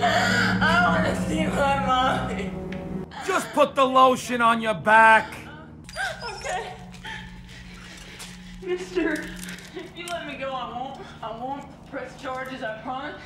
I want to see my. Just put the lotion on your back. Okay. Mister, if you let me go, I won't. I won't press charges, I promise.